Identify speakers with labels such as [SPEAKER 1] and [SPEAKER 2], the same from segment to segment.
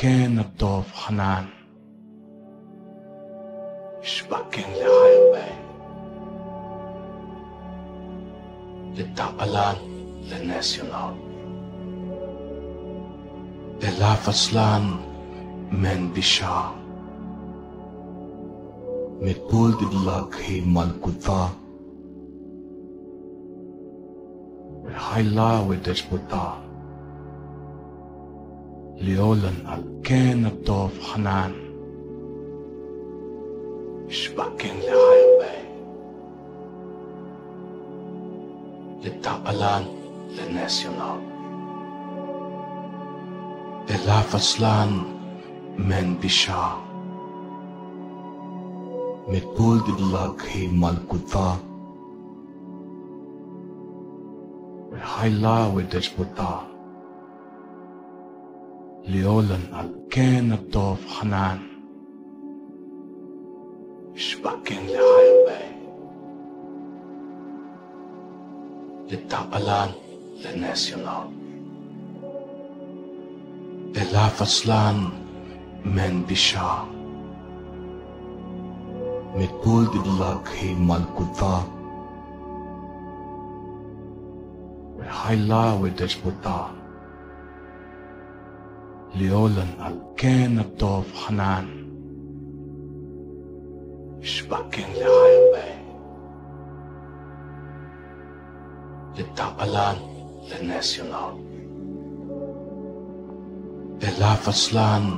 [SPEAKER 1] كان بضعف حنان. شبكين لحيوي للتعقلان للناسيونال. إلا فصلان من بشا. متبول دلك هي مالكوتا حيلا ودشبوتا ليولن كان بضعف حنان. شبكين لحيوي للتعقلان للناسيونال. إلا فصلان من بشا. متبول دلك هي مالكوتا حيلا ودشبوتا ليولن كان بضعف حنان شبكين لحيوي للتعقلان للناسيونال إلا فصلان من بشا متبول دلك هي مالكوتا حيلا ودشبوتا ليولن كان بضعف حنان. شبكين لحيوي للتعقلان للناسيونال. إلا فصلان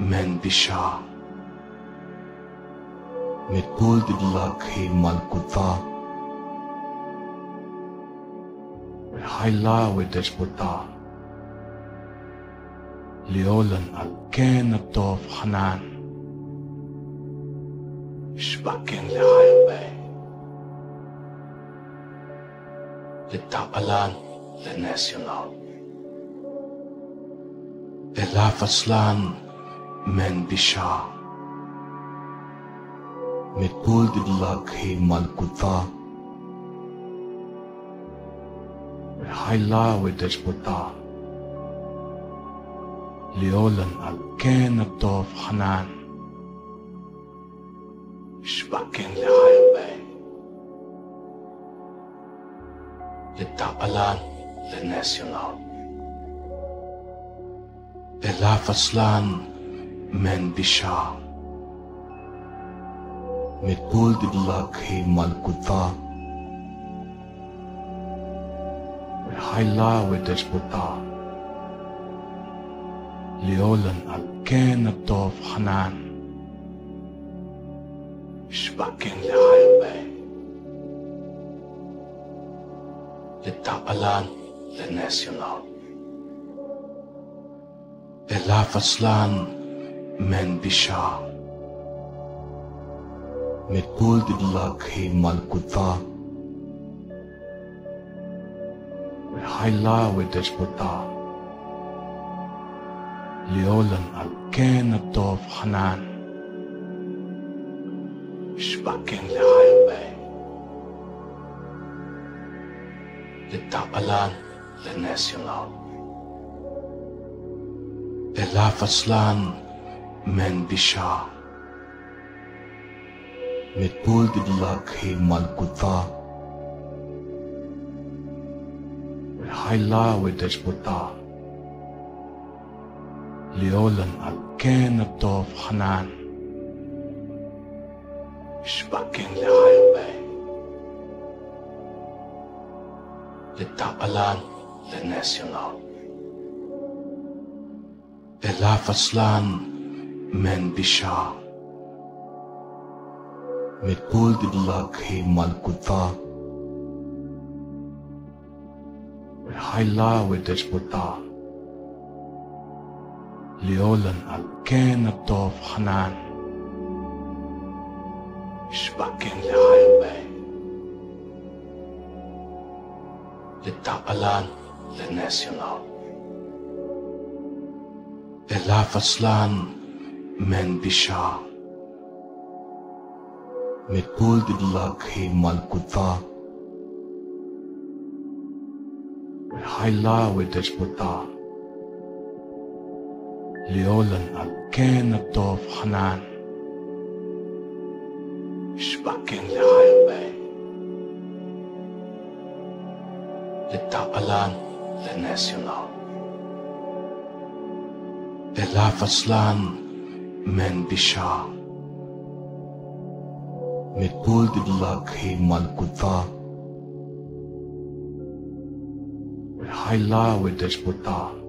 [SPEAKER 1] من بشا. متبول دلك هي مالكوتا حيلا ودشبوتا ليولن كان بضعف حنان. شبكين لحيوي للتعقلان للناسيونال. إلا فصلان من بشا. متبول دلك هي مالكوتا حيلا ودشبوتا ليولن كان بضعف حنان شبكين لحيوي للتعقلان للناسيونال. إلا فصلان من بشا. متبول دلك هي مالكوتا حيلا ودشبوتا ليولن كان بضعف حنان. شبكين لحيوي للتعقلان للناسيونال. إلا فصلان من بشا. متبول دلك هي مالكوتا حيلا ودشبوتا ليولن كان بضعف حنان شبكين لحيوي للتعقلان للناسيونال إلا فصلان من بشا متبول دلك هي مالكوتا حيلا ودشبوتا ليولن كان بضعف حنان شبكين لحيوي للتعقلان للناسيونال. إلا فصلان من بشا. متبول دلك هي مالكوتا حيلا ودشبوتا ليولن كان بضعف حنان. شبكين لحيوي للتعقلان للناسيونال إلا فصلان من بشا متبول دلك هي مالكوتا ليعلن عن كان الضعف حنان. مش بكين لحي بين للتعقلان للناس يلاو إلا فصلان من بشا. متبول دبلاك هي مالك الضعف وحي الله ودش بطار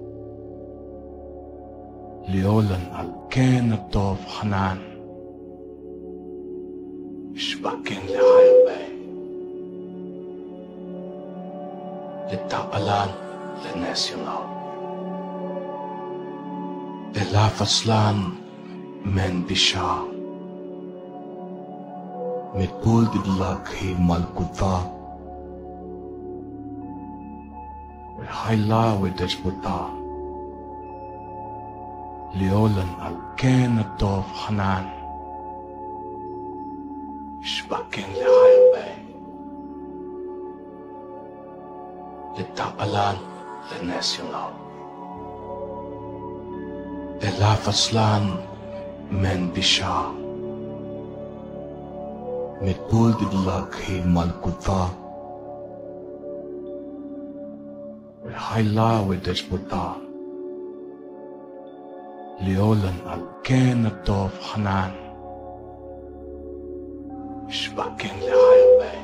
[SPEAKER 1] ليعلن الكان الضعف حنان. مش مكان لعيبي للتعقلان للناس ينعو إلا فصلان من بشع من كل دلاك هي ملك الضعف والحيلة والدجبطان ليعلن الكان الضعف حنان. شبكين لحيوان للتقلان للناسيونال. إلا فصلان من بشا. متقول دلاك هي مالكوفا هاي لا ودسبوتان ليعلن عن كان الضعف حنان. مش بكين لحيبة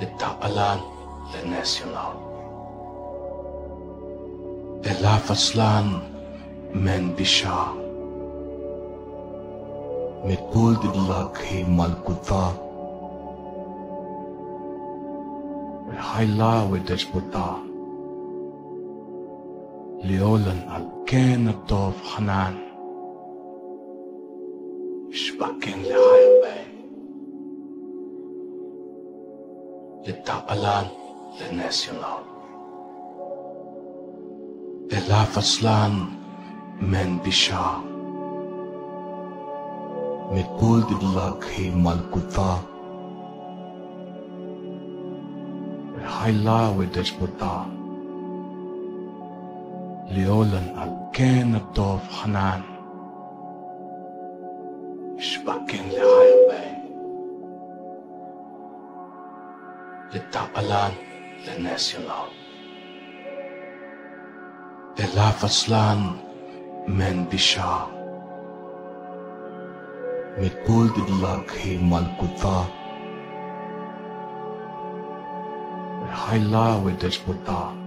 [SPEAKER 1] للتعقلان للناس يلعب إلا فصلان من بشا. متقول دلاك هي مالكوطا هاي لا ودش بطا ليعلن على كان الضعف حنان. مش بكين لعيبين للتعبلان للناس ينار إلا فصلان من بشا. متقول دلاك هي ملك الضعف هاي لا ودش بطار ليعلن عن كان الضعف حنان. مش بكين لحي بين للتعبلان للناس يلعب للا فصلان من بشا. من بول دلاك هي مالكوفا هاي لا ودش بطار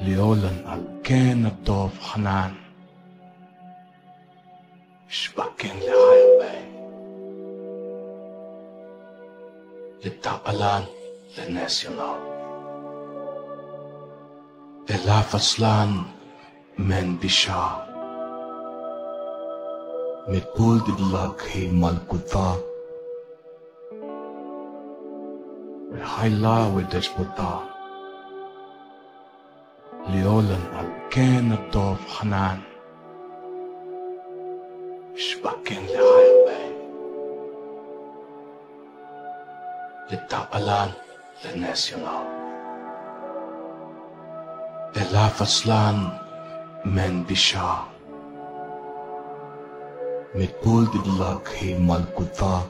[SPEAKER 1] ليعلن على كان الضعف حنان مش بكين لحيبة للتعقلان للناس ينار إلا فصلان من بشا متبول دلاك هي ملك الضعف بحي الله ودش بطاق He Malkutva Haila Wideshputa Leolan al Ken Dov Hanan Shbakin Lehailbay Litapalan Lenesional Elafaslan Men Bisha Mitpul Didlak He Malkutva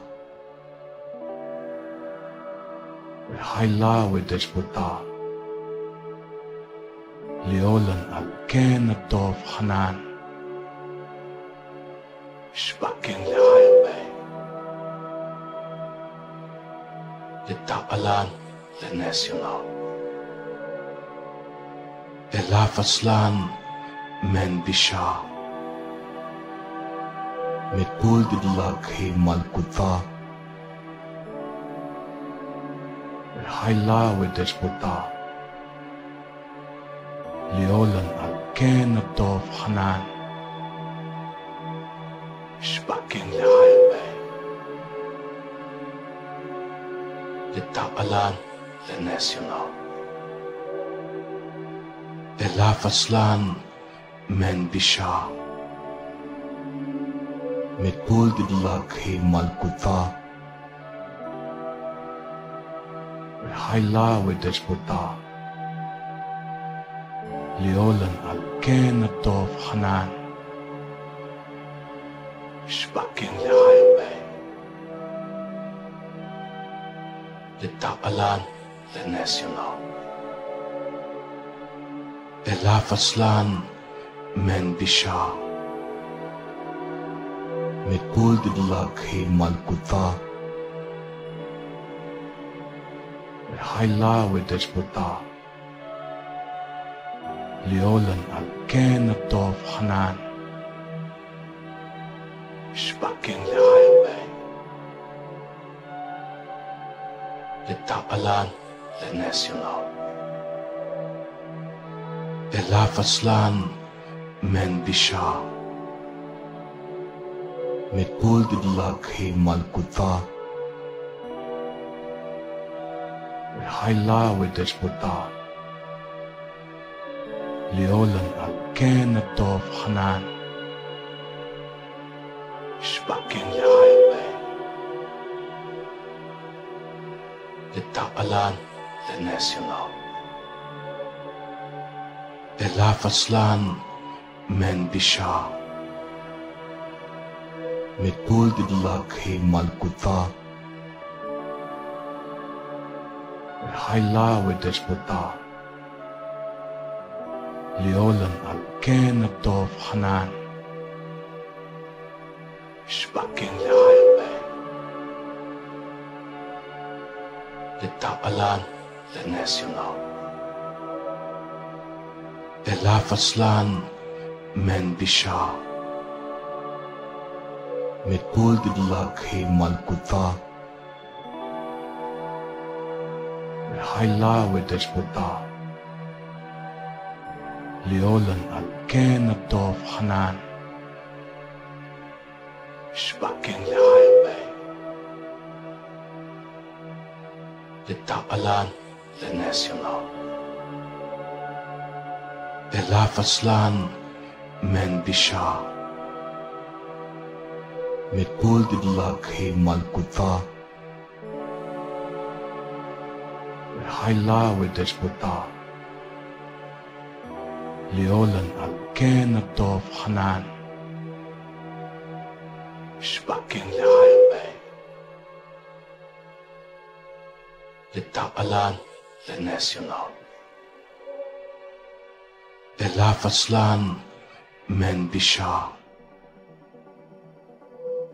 [SPEAKER 1] Haila Wideshputa Leolan ليعلن أركان الدار حنان. مش بكين لحي بي لتقلان لناسيونال إلا من بشا. من بول دلاغ هي مالكوفا هاي لا يولن أو كان الضوف حنان. مش بكين لعلبي للتعبلان للناس ينو إلا فصلان من بشا متبول دلوك هي مالكوفا وحي الله ودش بطاق ليولن على كان الضوف حنان مش بكين لعيبين للتعقلان للناس ينام إلا فصلان من بشا. متقول دلاك هي ملك الضاق هاي لا ودش بطاق ليعلن عن كان الضعف حنان. مش بكين لحيوان للتعبلان لناس يلعب إلا من بشا. من كل دلاغ هي ملكوطة من حيلا ودشبوطان ليولن كان الطوب حنان مش بكين لعيبة التعقلان لناس إلا فصلان من بشا متقول دلك هي ملك الضار هاي ودش بطار ليولن على كان الضعف حنان. مش بكين لعيبة للتعقلان للناس يناو للا فصلان من بشا متقول دلاك هي ملك الضعف هاي لا ودش بالضعف ليعلن عن كان الضعف حنان. مش بكن لحلبي للتعقلان للناسيونال إلا فصلان من بشا من بول دلاغ هي مالكوفا هاي لا ودش بطار ليعلن عن كان الطاف حنان مش بكين لعيب للتعقلان للناس ينار إلا فصلان من بشا.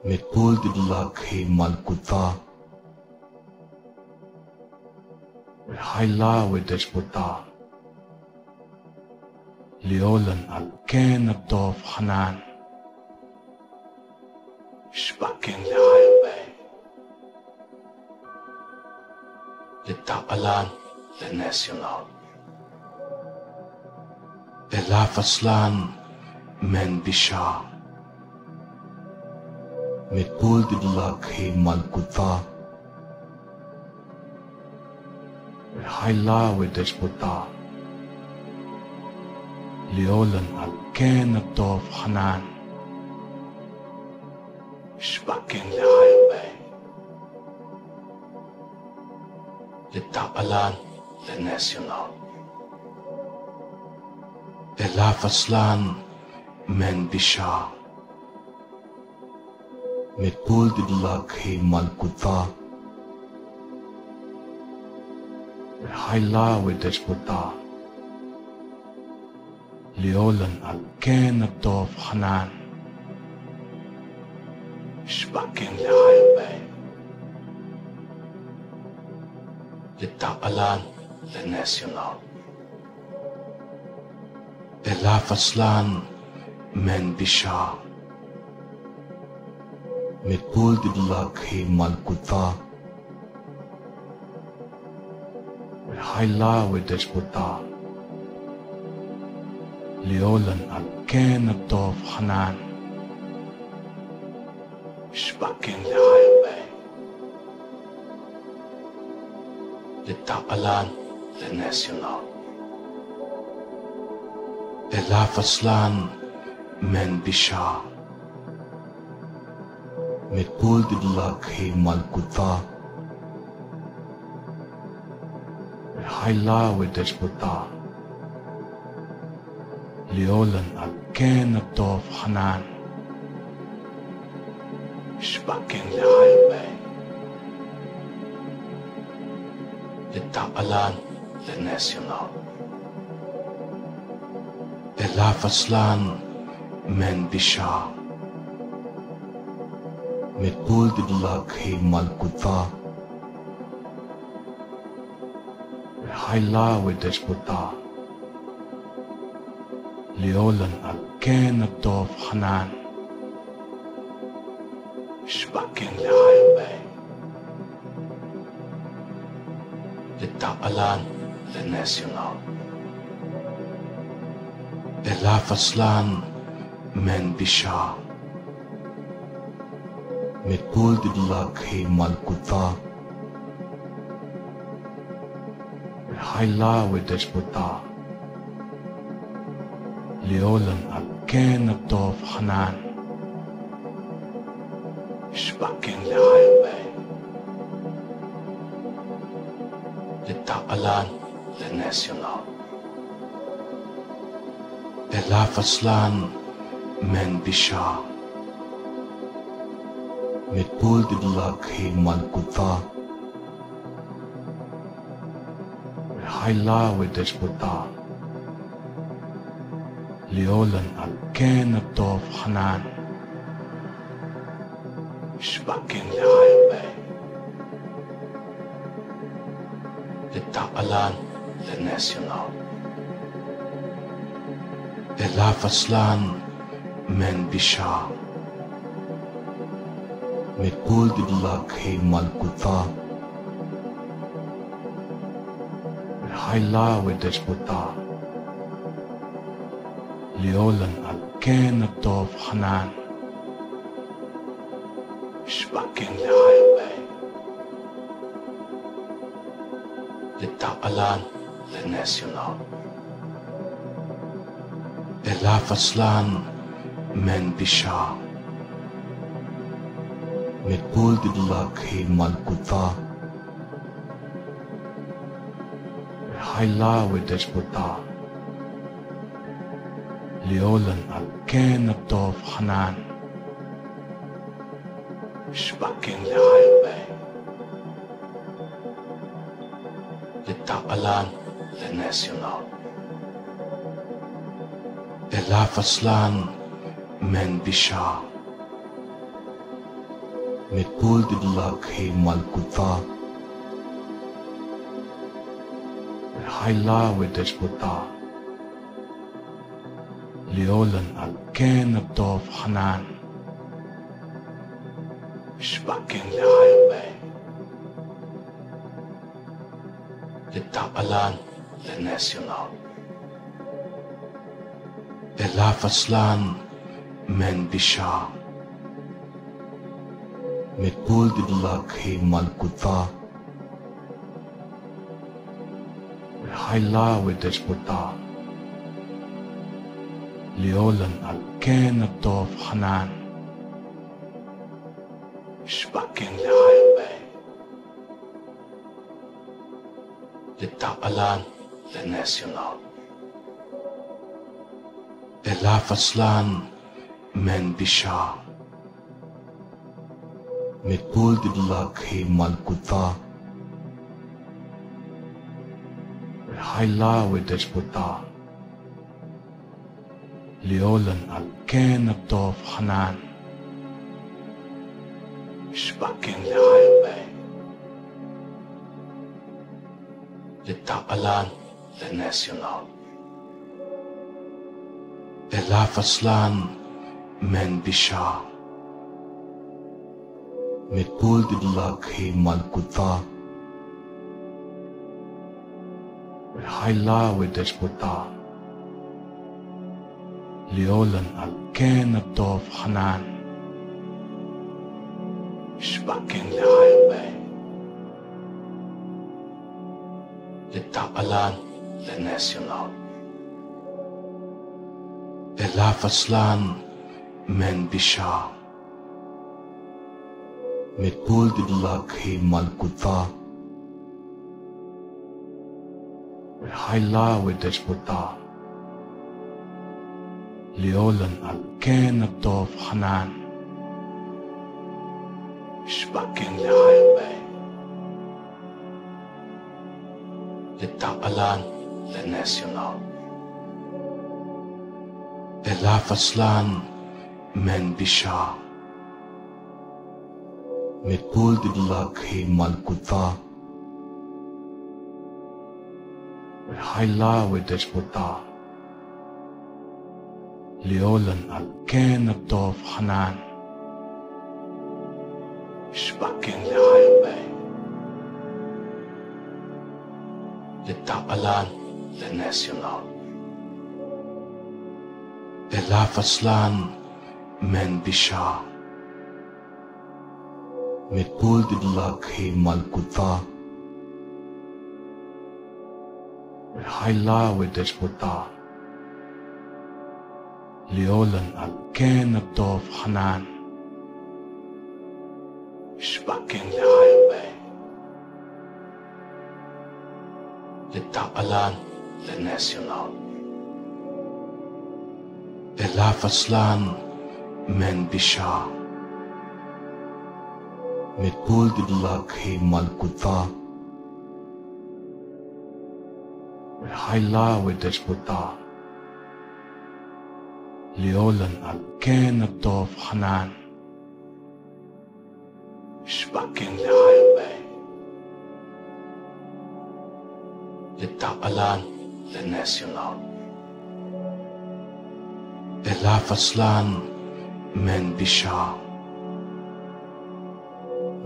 [SPEAKER 1] متقول دلوك هي مالك الضا وحي الله ودش بطار ليولن قال كان الضعف حنان مش بكين لعيبي للتعبلان للناس ينهار إلا فصلان من بشا. متقول دلوك هي مالكوطا هاي لا ودش بطار ليعلن عن كان الضعف حنان. مش مكان لحيوان للتعبلان للناسيونال. إلا فصلان من بشا. من بول دلاك هي مالكوفا من حيلا ودشبوتا ليعلن عن كان الضعف حنان مش بكين لحي بين للتعقلان للناس ينار إلا فصلان من بشا. مقبول دبلاك هي مالك الضع الحي الله ودش بطار ليولن كان الطوف حنان مش بكين لعيبة للتعبلان للناسيونال. إلا فصلان من بشا. متقول دلك هي مالكوطا هاي لا ودش بطار ليولن أب كان الضعف حنان. مش بكن لحلبي للتعبلان للناسيونال. للا فصلان من بشا. من بول دلاغ هي مالكوطا هاي لا ودش بطار with despota. Leolan alken tov hanan. Shbaking lehalbay. Itapalan lenesional. Elafaslan men bisha. Mit buldig lag he malkutva. Haila with ليولن أكان الطوف حنان شبكين لعيبين للتقلان للناسيونال إلا فصلان من بشا من بول دلاك هي مالكوفا هاي لا ودش بطان ليولن على كان الطوف حنان. مش بكين لعيبي للتعقلان للناسيونال. إلا فصلان من بشا من كل دلاك هي ملك الثاب الحيلة ودسبوتار ليولن كان الضوف حنان. مش بكين لعيبي للتعقلان للناس ينهار. إلا فصلان من بشا متبول دلوك هي مالكوفا هاي لا ودش بطار ليولن قال كان الضوف حنان. مش بكين لعلبي للتقلان للناسيونال إلا فصلان من بشا. من طول دلوق هي مالكوفا هاي ودش بطار ليولن على كان الضعف حنان. مش بكين لحيبي للتعبلان لناس يلعب إلا من بشا متقول دلاغ هي ملكوطة هاي لا ودس بطان ليعلن على كان الضعف حنان مش بكين لحيبة للتعبلان للناس ينار إلا فصلان من بشا. متبول دبلاك هي مالك الضع هاي لا ودش ليعلن على كان الضعف حنان مش بكين لعيبان للتعقلان للناس ينال إلا فصلان من بشا متقول دلاغ هي ملك الضعف الحيلة ودش بطان ليعلن على كان الضعف حنان. مش بكين لحيبه للتعبلان لناسيونال إلا فصلان من بشا. من بول دلاك هي ملكوطة وحي الله ودشبوطة ليولن قال كان الضعف حنان. مش بكين لحيبي لتعقلان لناس ينار إلا فصلان من بشا. متقول دلوك هي مالكوتا وحي الله ودش بطار ليعلن على كان الضعف حنان. مش بكين لحيوان للتعبلان للناس ينار للا فصلان من بشا. من طول دلاغ هي ملك الضعف الحيلا ودش بطار ليعلن عن كان الضعف حنان. مش بكين لحيوان للتعبلان للناسيونال. إلا فصلان من بشا. من بول دلاغ هي ملكوطة وحي الله ليعلن عن كان الضعف حنان. مش بكين لحيبة للتعقلان للناس ينار إلا فصلان من بشا.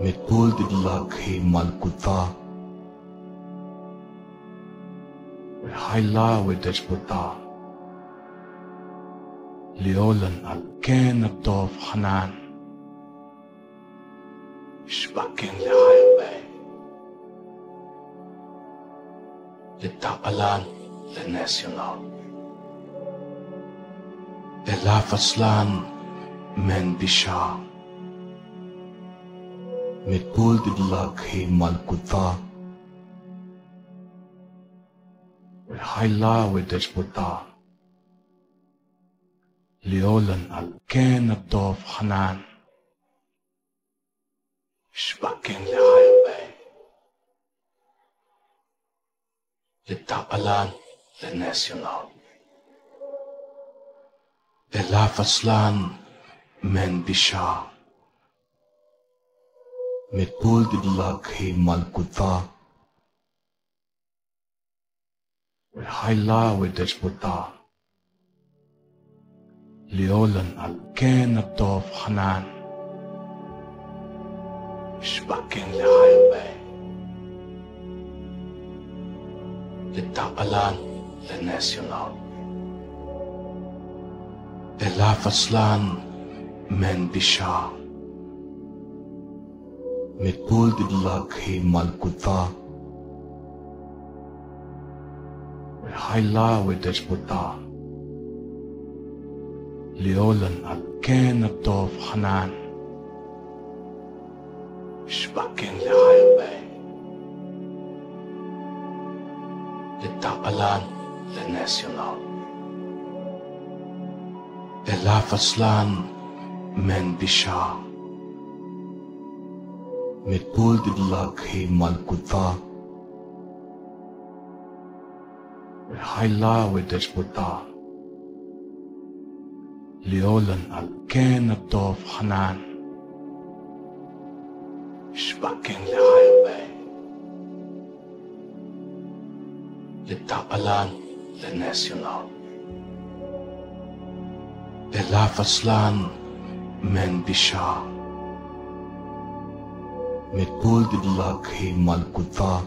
[SPEAKER 1] متبول دبلاك هي مالكوطا هاي لا ودش بطاق ليعلن الكان الضعف حنان مش بكين لحيوان للتعبلان للناسيونال إلا فصلان من بشا. من كل دلاك هي مالكوطا والحيلا ودشبوطا ليولن قال كان الضعف حنان. مش بكين لحيبان للتعقلان للناس ينهار إلا من بشا. متقول دلاغ هي ملكوثا والحيلا ودشبوثا ليعلن الكان الضعف حنان مش بكين لحي للتعبلان للناس يلعب إلا فصلان من بشا. متبول دبلاك هي مالكوتا هاي لا ودش بطا ليولن كان الطوف حنان مش بكين لعيبي للتعقلان للناس يلاو إلا فصلان من بشا من طول دلاغ هي ملك الظاق هاي ودش بطاق ليعلن على كان الضعف حنان. شبكين لحيوان. للتعبلان للناسيونال. للا فصلان من بشا. من بول دلاك هي مالكوفا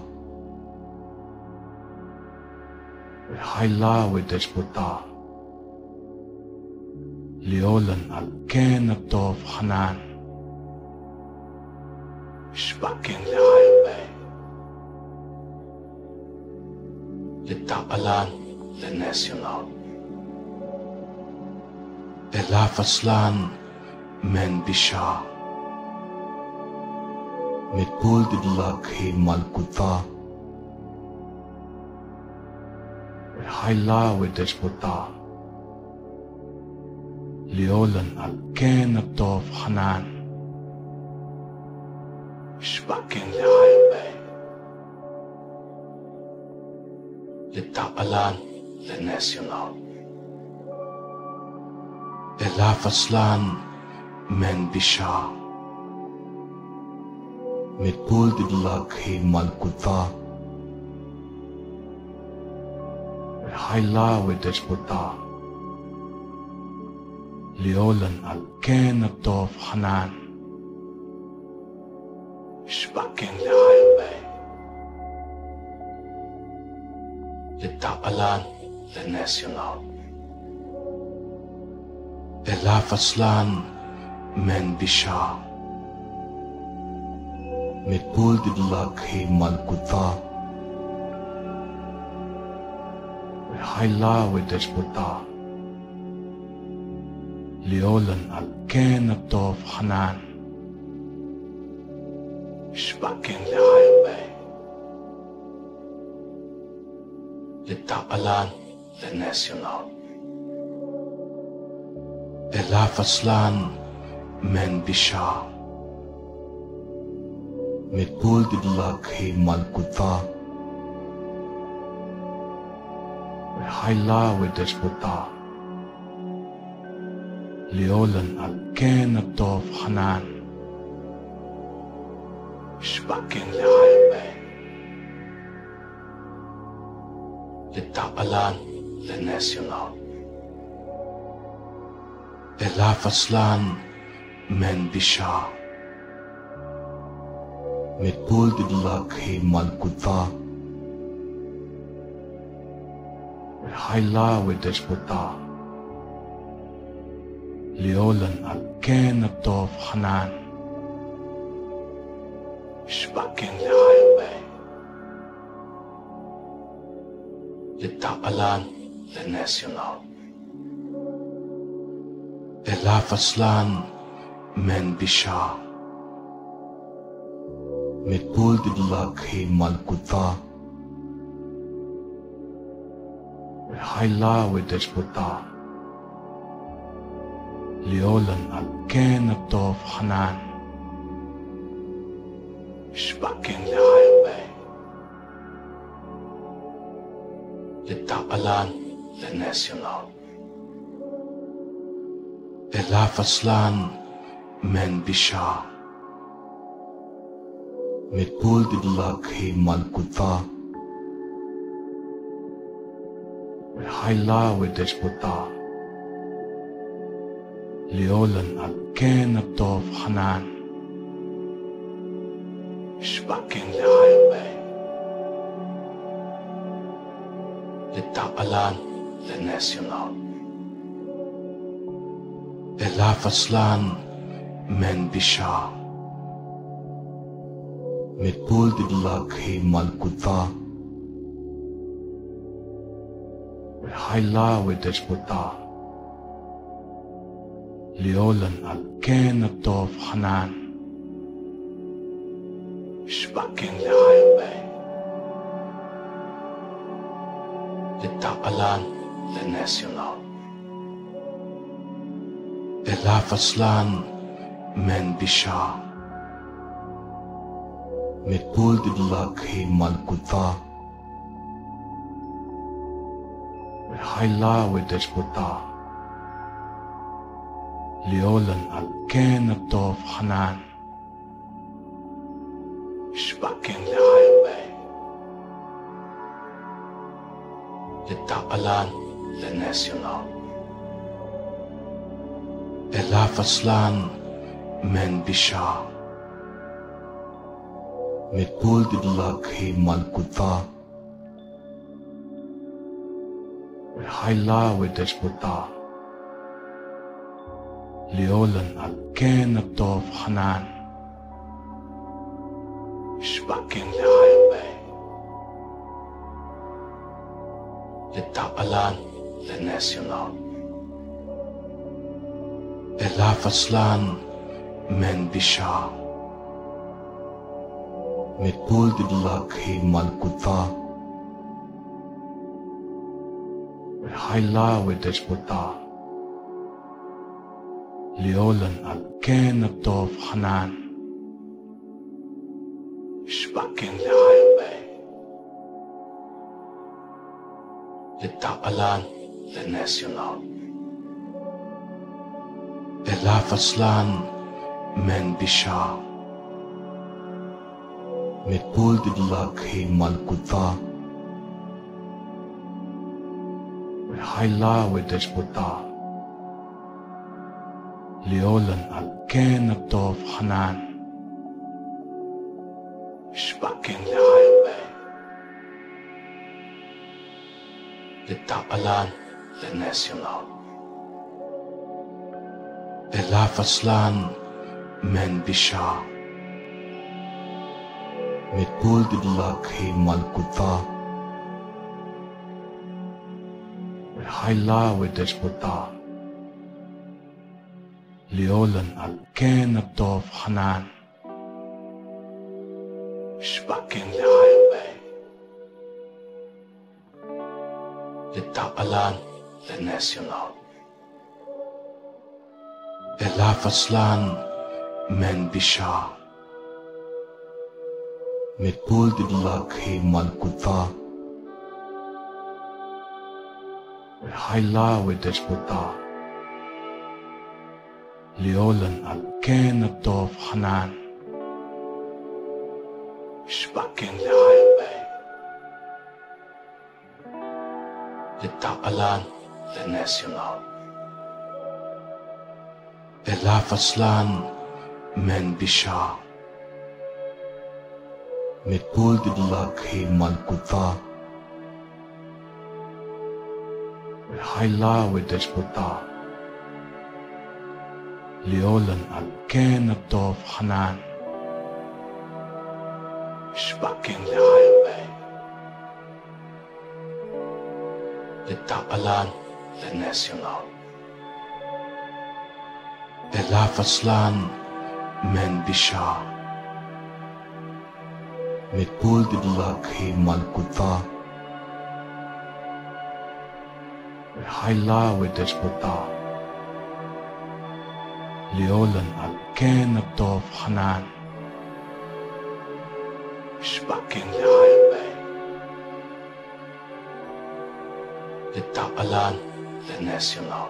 [SPEAKER 1] هاي لا ودشبوتا. ليولن على كان الطوف حنان مش بكين لعيبين للتعبلان للناس ينار إلا فصلان من بشا. متبول دلاك هي مالكوطا هاي لا ودش ليعلن أركان الطوف حنان. مش بكين لعيبين للتعبلان للناسيونال إلا فصلان من بشا. من كل دلاغ هي ملك الظاهر هاي لا ودش بطار ليولن الكين الضوف حنان. شبكين لهايبي للتعقلان للناسيونال. إلا فصلان من بشا. متبول دلك هي ملكوتا وحيلا ودجبتا ليولن الكين الضوف حنان. شبكين لهايبي للتعقلان للناسيونال. إلا فصلان من بشا. متبول دلك هي ملكوتا وحيلا ودجبتا ليولن الكين الضوف حنان شبكين لهايبي للتعقلان للناسيونال إلا فصلان من بشا. متبول دلك هي ملكوتا حيلا ودجبتا ليولن الكين الضوف حنان. شبكين لهايبي للتعقلان للناسيونال. إلا فصلان من بشا. متبول دلك هي ملكوتا حيلا ودجبتا ليولن الكين الضوف حنان. شبكين لهايبي للتعقلان للناسيونال. إلا فصلان من بشا. متبول دلك هي ملكوتا وحيلا ودجبتا ليولن الكين الضوف حنان. شبكين لهايبي للتعقلان للناسيونال إلا فصلان من بشا متبول دلك هي ملكوتا وحيلا ودجبتا ليولن. الكين الضوف حنان. شبكين لهايبي للتعقلان للناسيونال. إلا فصلان من بشا. متبول دلك هي ملكوتا وحيلا ودجبتا ليولن الكين الضوف حنان شبكين لهايبي للتعقلان للناسيونال إلا فصلان من بشا متبول دلك هي ملكوتا وحيلا ودجبتا ليولن الكين الضوف حنان شبكين لهايبي للتعقلان للناسيونال إلا فصلان من بشا. متبول دلك هي ملكوتا وحيلا ودجبتا ليعلن عن كان الضعف حنان. شبكين لعيبي للتعقلان للناس ينار إلا فصلان من بشا. متبول دلاك هي ملك الضا وحي الله ودش بطار ليولن الكين الضوف حنان. شبكين لحيبي للتعبلان للناسيونال. إلا فصلان من بشا. متبول دلاك هي مالكوتا حيلا ودجبتا ليولن الكين الضوف حنان. شبكين لحيبي للتعبلان للناسيونال. إلا فصلان من بشا. متبول دلاك هي مالكوتا حيلا ودجبتا ليولن. الكين الضوف حنان. شبكين لحيبي للتعبلان للناسيونال. إلا فصلان من بشا. متبول دلاك هي مالكوتا حيلا ودجبتا ليولن الكين الضوف حنان. شبكين لحيبي للتعبلان للناسيونال إلا فصلان من بشا متبول دلاك هي مالكوتا حيلا ودجبتا ليولن الكين الضوف حنان شبكين لحيبي للتعبلان للناسيونال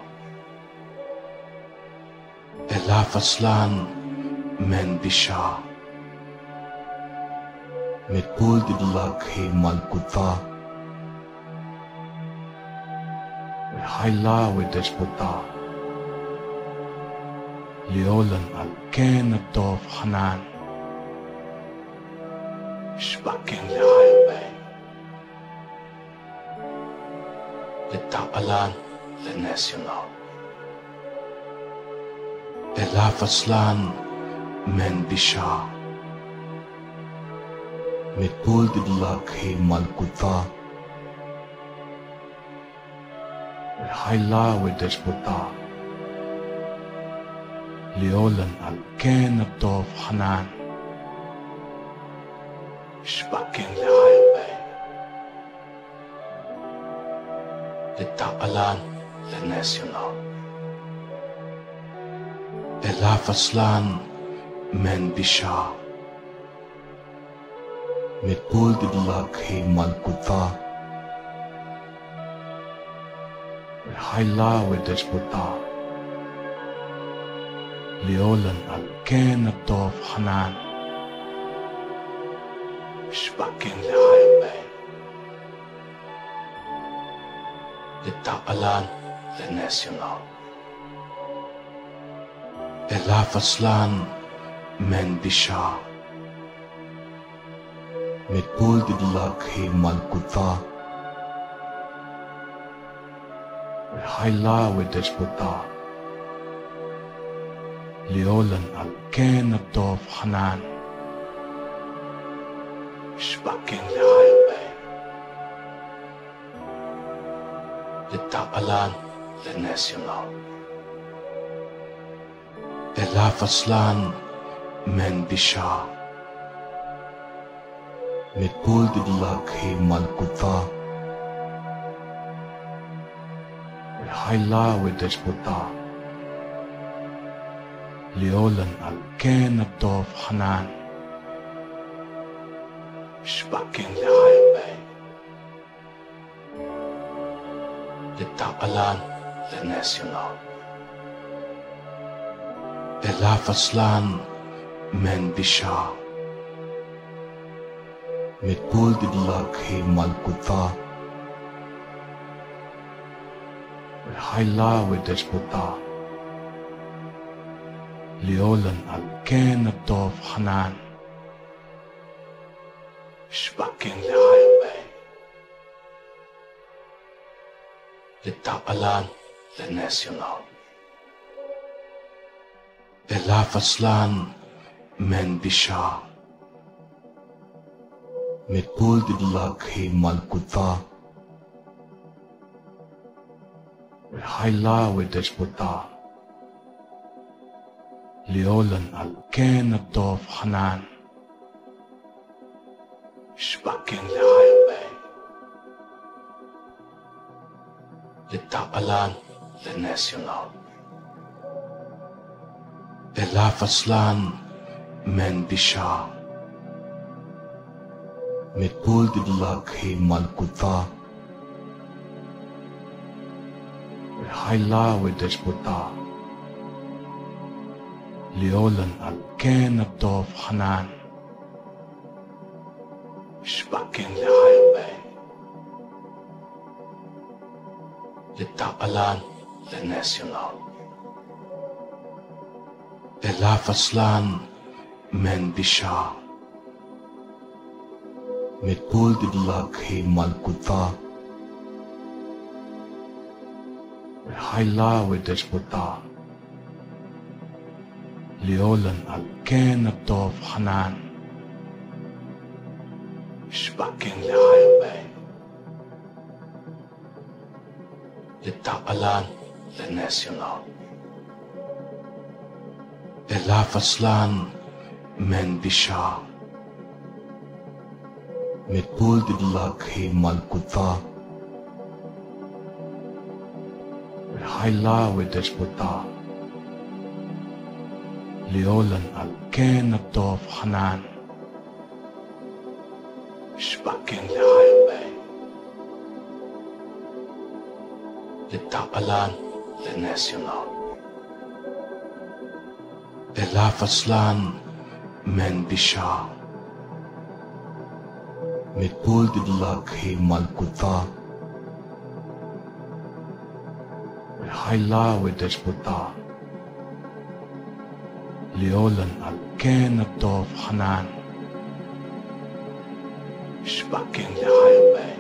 [SPEAKER 1] إلا فصلان من بشا دلاك هي مالكوتا حيلا ودجبتا ليولن الكين الضوف حنان. شبكين لحيبي للتعبلان للناسيونال إلا فصلان من بشا. متبول دلاك هي مالكوتا حيلا ودجبتا ليولن الكين الضوف حنان. شبكين لحيبي للتعبلان للناسيونال إلا فصلان من بشا متبول دلاك هي مالكوتا حيلا ودجبتا ليولن الكين الضوف حنان. شبكين لحيبي للتعبلان للناسيونال إلا فصلان من بشا متبول دلاك هي مالكوتا حيلا ودجبتا ليولن الكين الضوف حنان. شبكين لحيبي للتعبلان للناسيونال إلا فصلان من بشا متبول دلاك هي مالكوتا حيلا ودجبتا ليولن الكان الضوف حنان. شبكين لحيبي للتقلان للناسيونال إلا فصلان من بشا متبول دلك هي مالكوتا والحيلا ودجبوتا ليولن الكان الضوف حنان شبكين لحيبي للتقلان للناسيونال إلا فصلان من بشا متبول دلك هي مالكوتا والحيلا ودجبوتا ليولن الكان الضوف حنان. شبكين لحيبي للتقلان للناسيونال. إلا فصلان من بشا. متبول دلك هي مالكوتا. والحيلا ودجبوتا ليولن الكان الضوف حنان شبكين لحيبي للتقلان للناسيونال. إلا فصلان من بشا. متبول دلك هي مالكوتا والحيلا ودجبوتا ليولن الكان الضوف حنان. شبكين لحيبي للتقلان للناسيونال. إلا فصلان من بشا. متبول دلك هي مالكوتا والحيلا ودجبوتا ليولن الكان الضوف حنان. شبكين لحيبي للتقلان للناسيونال إلا فصلان من بشا متبول دلك هي مالكوتا والحيلا ودجبوتا ليولن الكان الضوف حنان. شبكين لحيبي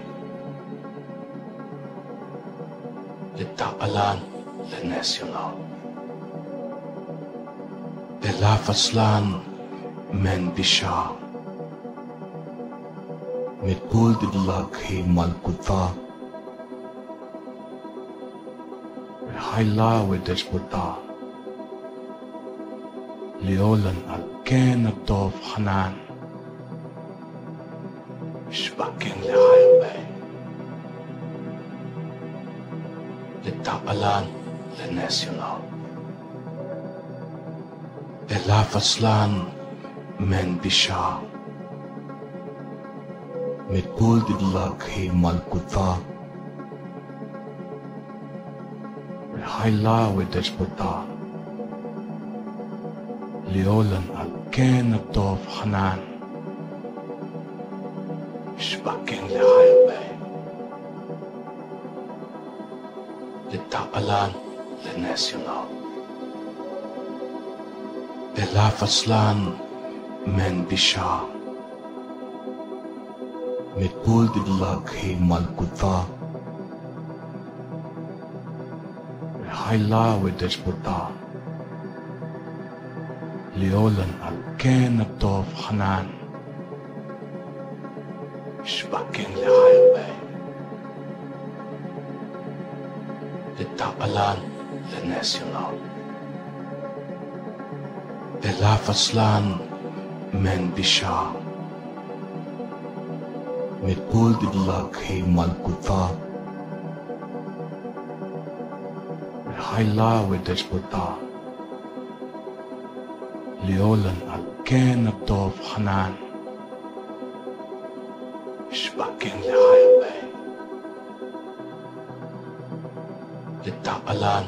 [SPEAKER 1] للتقلان للناسيونال. إلا فصلان من بشا. متبول دلك هي مالكوتا والحيلا ودجبوتا ليولن الكان الضوف حنان. شبكين لحيبي للتقلان للناسيونال. إلا فصلان من بشا. متبول دلك هي مالكوتا والحيلا ودجبوتا ليولن الكان الضوف حنان. شبكين لحيبي للتقلان للناسيونال إلا فصلان من بشا متبول دلك هي مالكوتا والحيلا ودجبوتا ليولن الكان الضوف حنان شبكين لحيبي للتقلان للناسيونال إلا فصلان من بشا. متبول دلك هي مالكوتا والحيلا ودجبوتا ليولن قلب كان الضعف حنان مش بكين لحيان بي للتعقلان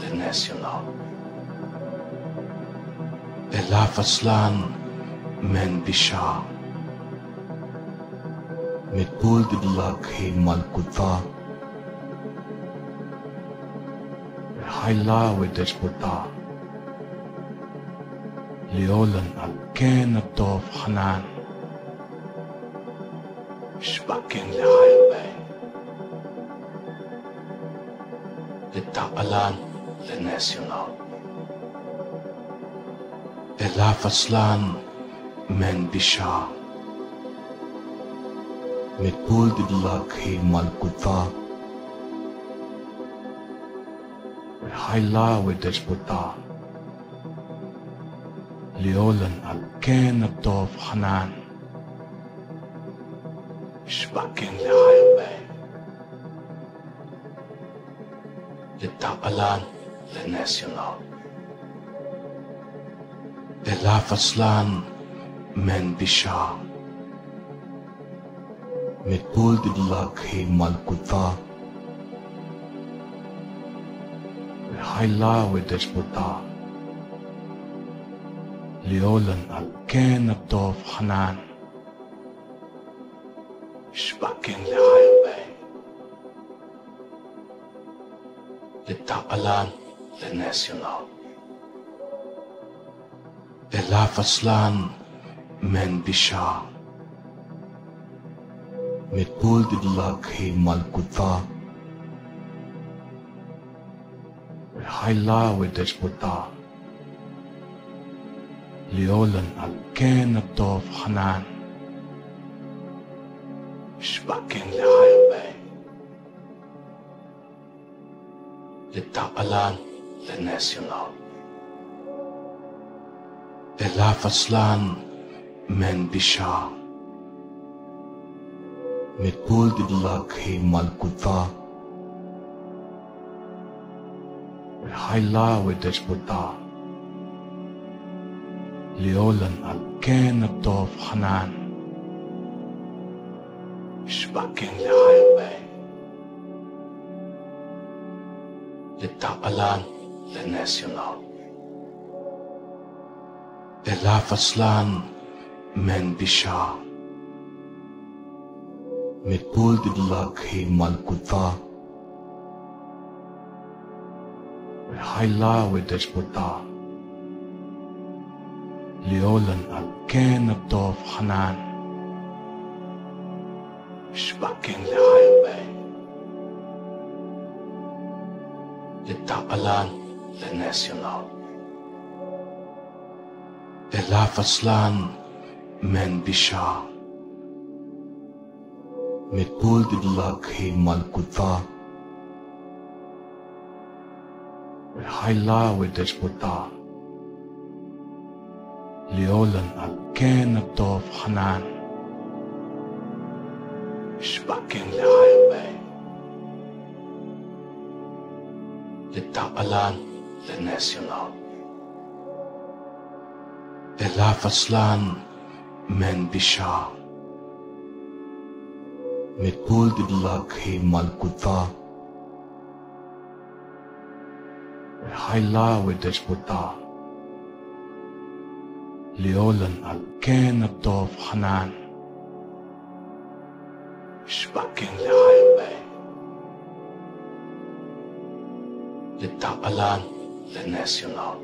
[SPEAKER 1] للناس يلعب إلا فصلان من بشع متقول دلك هي ملك الفار هاي لا ودش بطار ليولن أن كان الضوف حنان. مش بكين لحي بي التقلان لناسيونال إلا فصلان من بشا متبول دلاك هي ملك الفاق لا ودش بطان ليولن على كان الضوف حنان. مش بكين لحيوة للتعقلان لناس ينار إلا فصلان من بشا دلاك هي ملك الضاق هاي لا ودش بطاق ليعلن الكان الضعف حنان. شبكين لعيبين للتعقلان للناسيونال إلا فصلان من بشا من طول دلاك هي مالكوطا هاي لا ودش بطار ليعلن على كان الضعف حنان. مش مكان لحيوان. للتعبلان للناس ينهار للا فصلان من بشا. متقول دلاك هي مالكوفا والحيلا ودشبوتا والحيلا ودشبوتا ليعلن على كان الضعف حنان. مش بكين لحيوان للتعقلان ينار إلا فصلان من بشا. متبول دبلاك هي ملك الضعف وحي الله ودش بطار ليولن كان الضعف حنان مش بكين لعين باي للتعبلان لناس يلاو إلا فصلان من بشا. من بول دلاغ هي ملك الضعف هاي لا ودش ليعلن على كان الضعف حنان. مش بكين لعيبين للتعبلان للناسيونال. إلا فصلان من بشا. متقول دلاك هي مالكوتا. هاي لا ودش بوتا. ليعلن عن كان الضعف حنان. مش بكين لحيبة للتعقلان للناس ينار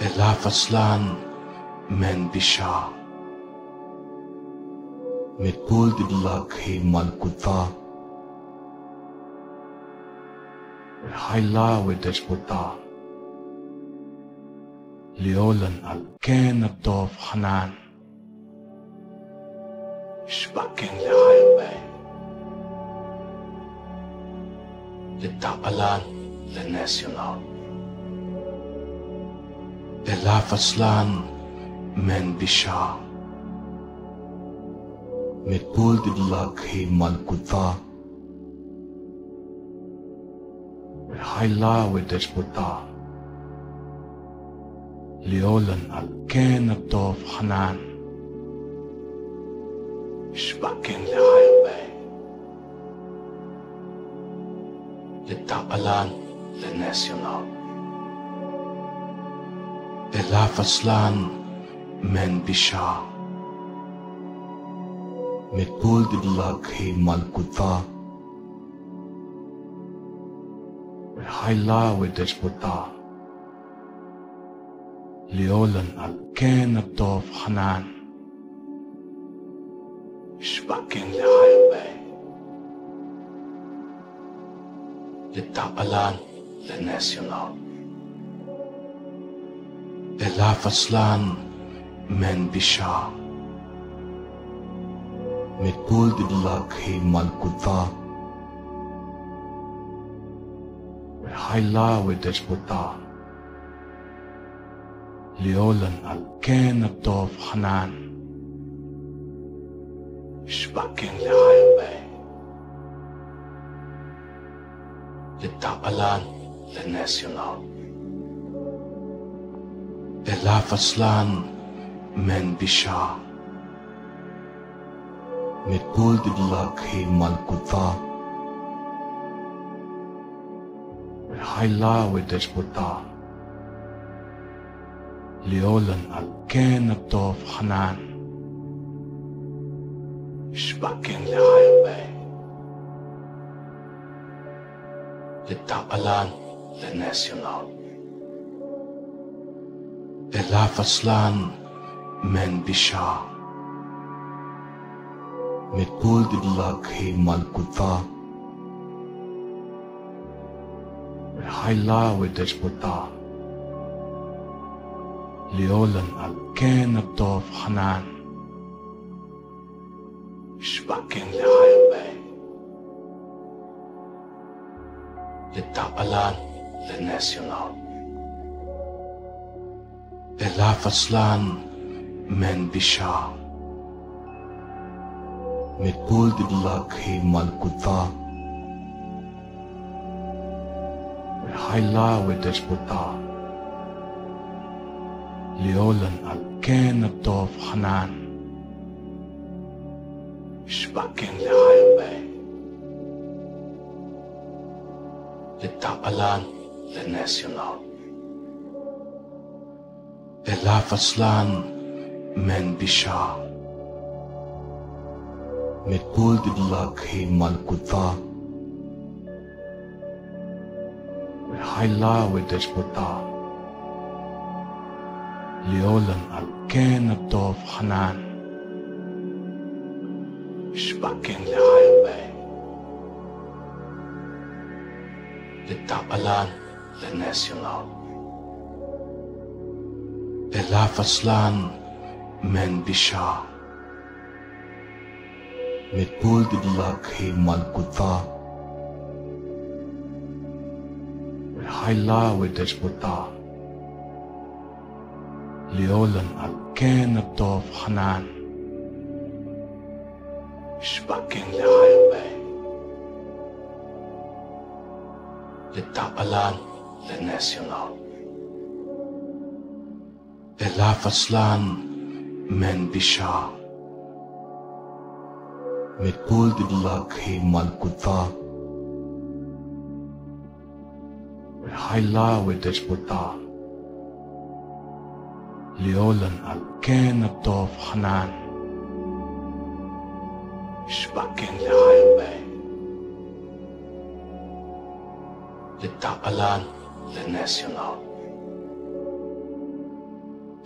[SPEAKER 1] إلا فصلان من بشا. متبول دبلاك هي مالك الضعف هاي لا ودش بطاق ليعلن الكان الضعف حنان مش بكين لحيوان للتعبلان للناس ينار للا فصلان من بشا. متقول دلاك هي ملك الضعف هاي لا ودش بطار ليعلن على الكائن الضعف حنان. مش مكان لحيوان للتعبلان للناسيونال. للافصلان من بشا. متقول دلوك هي ملكوتا هاي لا ودسبوتا ليعلن على كان الضعف حنان. مش بكين لحيوان للتعقلان لناس ينار إلا من بشا متقول هي ملك الضعف وحي الله ليولن على كان الضعف حنان. مش بكين لعيو بي للتعبلان للناس ينهو إلا فصلان من بشا. متقول دلاك هي مالكوفا هاي لا ودش بطار ليعلن الكان الضعف حنان. مش بكين لحيبان للتعقلان لناسيونال إلا فصلان من بشا. متقول دلاك هي مالكوفا هاي لا ودش بطار ليعلن على كان الضعف حنان. مش مكان لحيوان للتعقلان للناسيونال. إلا فصلان من بشا. متبول دبلاك هي مالك الضعف وحيلا ودشبطان ليعلن عن كان الضعف حنان. مش مكان لحياة للتعبلان للناس ينار إلا فصلان من بشا. من كل دلوك هي ملك الضعف وحي الله ودش بطار ليعلن على كان الضعف حنان. مش بكين لعيبي للتعبلان للناس ينعب من بشا متبول دلاك هي مالكوطا هاي لا ودش بطار ليولن أب كان الضوف حنان. مش بكين لعيبي للتعبلان للناس ينار إلا فصلان من بشا. من بول دبلاك هي مالك الضاق وحي الله ودش بطاق ليولن قال كان الضعف حنان مش بكين لعين باي للتعقلان للناس ينهار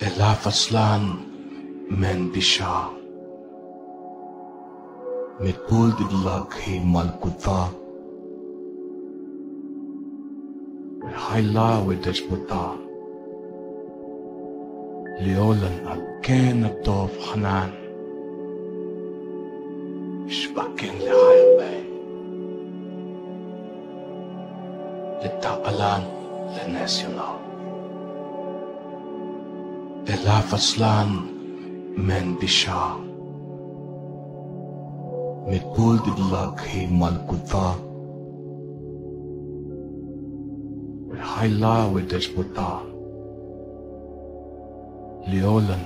[SPEAKER 1] إلا فصلان من بشا متقول دلاغ هي ملك الضعف هاي لا ودش بطار ليعلن عن كان الضعف حنان. مش بكين لحي بي للتعقلان لناس يناو فصلان من بشا. متبول دلاغ هي مالكوطا هاي لا ودس بطا ليعلن